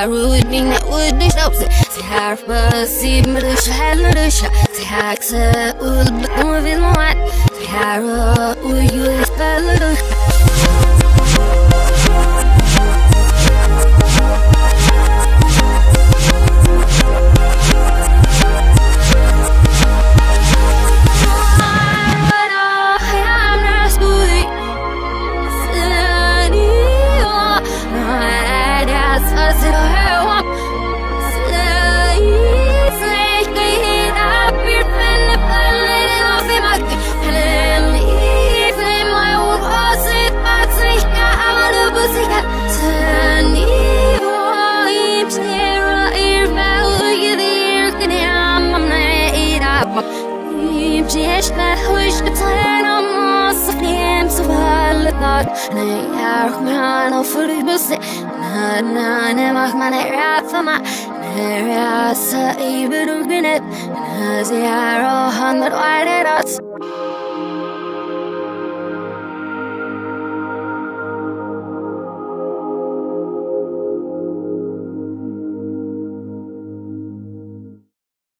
Haruding that would be stops. See how fussy, but the shell of the shot. See how Just my wish to plan on most of them so well thought Nej, jag men och för dig busse Na na ne mach man rap